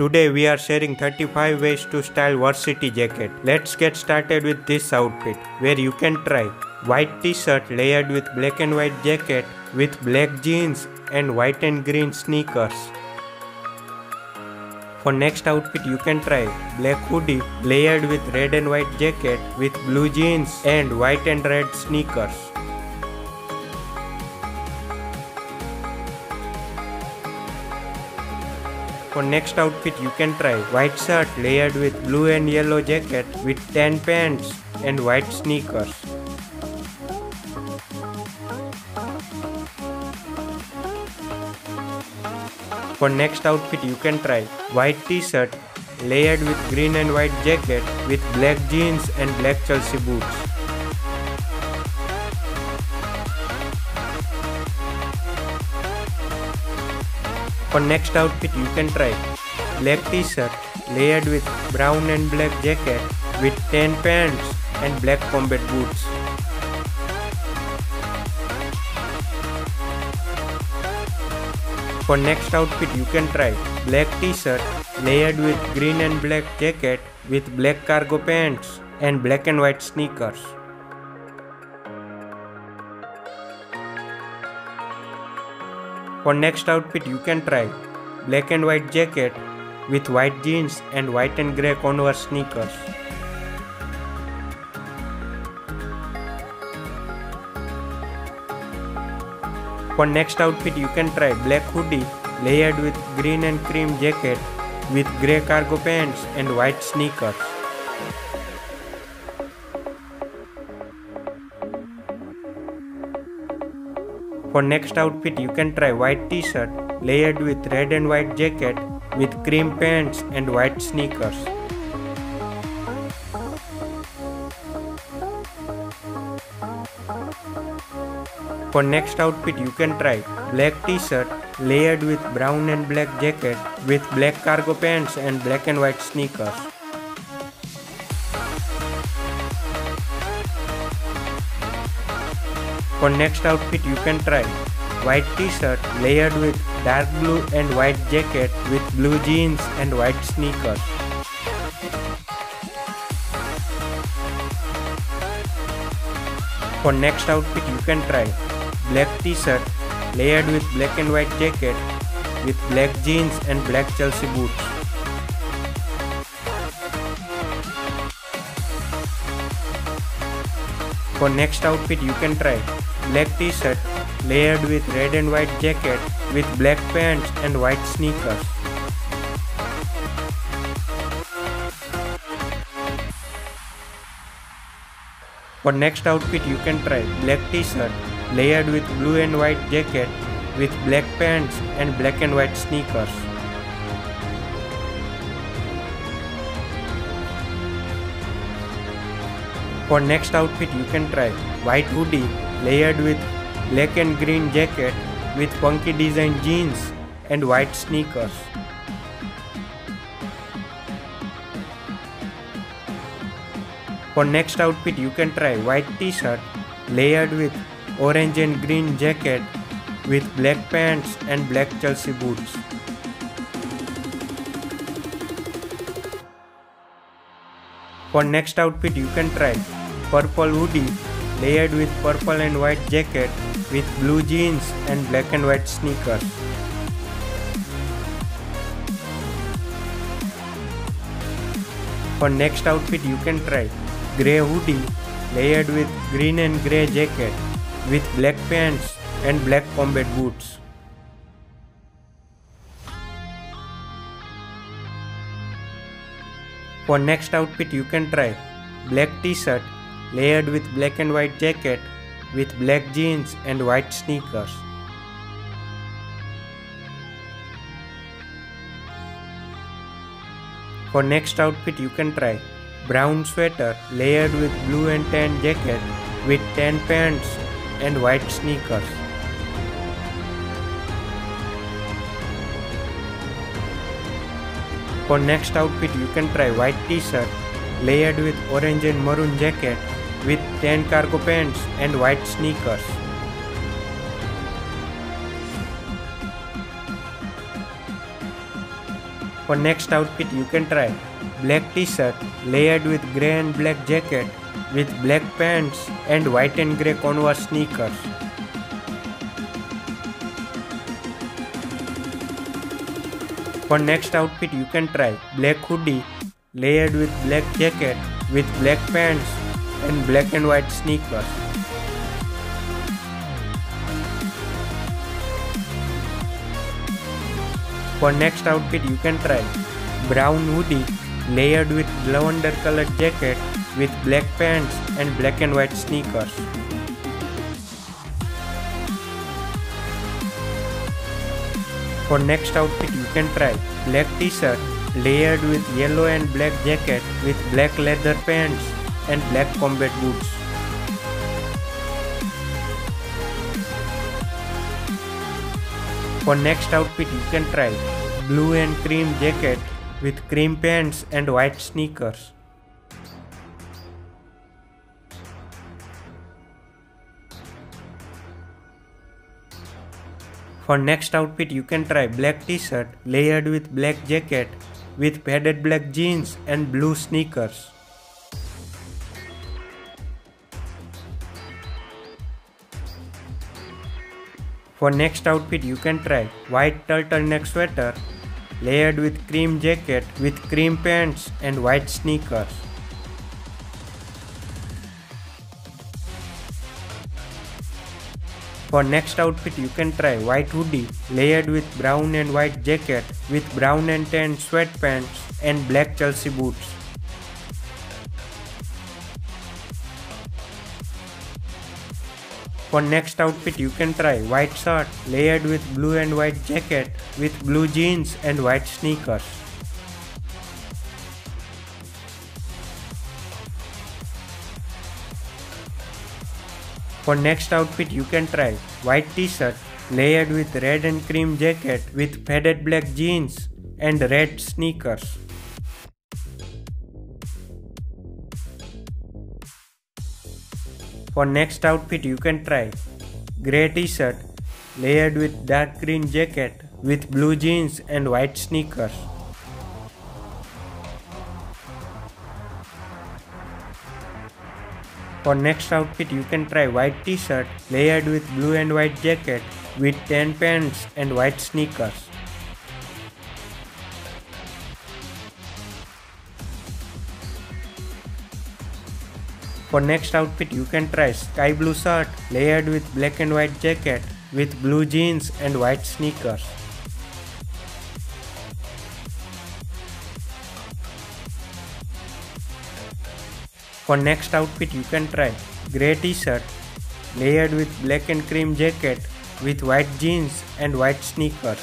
Today we are sharing 35 ways to style varsity jacket. Let's get started with this outfit where you can try white t-shirt layered with black and white jacket with black jeans and white and green sneakers. For next outfit you can try black hoodie layered with red and white jacket with blue jeans and white and red sneakers. For next outfit you can try white shirt layered with blue and yellow jacket with tan pants and white sneakers. For next outfit you can try white t-shirt layered with green and white jacket with black jeans and black Chelsea boots. For next outfit you can try black t-shirt layered with brown and black jacket with tan pants and black combat boots. For next outfit you can try black t-shirt layered with green and black jacket with black cargo pants and black and white sneakers. For next outfit you can try black and white jacket with white jeans and white and grey Converse sneakers. For next outfit you can try black hoodie layered with green and cream jacket with grey cargo pants and white sneakers. For next outfit you can try white t-shirt layered with red and white jacket with cream pants and white sneakers. For next outfit you can try black t-shirt layered with brown and black jacket with black cargo pants and black and white sneakers. For next outfit you can try white t-shirt layered with dark blue and white jacket with blue jeans and white sneakers. For next outfit you can try black t-shirt layered with black and white jacket with black jeans and black Chelsea boots. For next outfit you can try black t-shirt layered with red and white jacket with black pants and white sneakers. For next outfit you can try black t-shirt layered with blue and white jacket with black pants and black and white sneakers. For next outfit you can try white hoodie layered with black and green jacket with funky design jeans and white sneakers. For next outfit you can try white t-shirt layered with orange and green jacket with black pants and black Chelsea boots. For next outfit you can try purple hoodie layered with purple and white jacket with blue jeans and black and white sneakers. For next outfit you can try grey hoodie layered with green and grey jacket with black pants and black combat boots. For next outfit you can try black t-shirt layered with black and white jacket with black jeans and white sneakers. For next outfit you can try brown sweater layered with blue and tan jacket with tan pants and white sneakers. For next outfit you can try white t-shirt layered with orange and maroon jacket with tan cargo pants and white sneakers. For next outfit you can try black t-shirt layered with grey and black jacket with black pants and white and grey converse sneakers. For next outfit you can try black hoodie layered with black jacket with black pants and black and white sneakers. For next outfit you can try brown hoodie layered with lavender colored jacket with black pants and black and white sneakers. For next outfit you can try black t-shirt layered with yellow and black jacket with black leather pants and black combat boots. For next outfit you can try blue and cream jacket with cream pants and white sneakers. For next outfit you can try black t-shirt layered with black jacket with padded black jeans and blue sneakers. For next outfit you can try white turtleneck sweater layered with cream jacket with cream pants and white sneakers. For next outfit you can try white hoodie layered with brown and white jacket with brown and tan sweatpants and black Chelsea boots. For next outfit you can try white shirt layered with blue and white jacket with blue jeans and white sneakers. For next outfit you can try white t-shirt layered with red and cream jacket with faded black jeans and red sneakers. For next outfit you can try grey t-shirt layered with dark green jacket with blue jeans and white sneakers. For next outfit you can try white t-shirt layered with blue and white jacket with tan pants and white sneakers. For next outfit you can try sky blue shirt layered with black and white jacket with blue jeans and white sneakers. For next outfit you can try grey t-shirt layered with black and cream jacket with white jeans and white sneakers.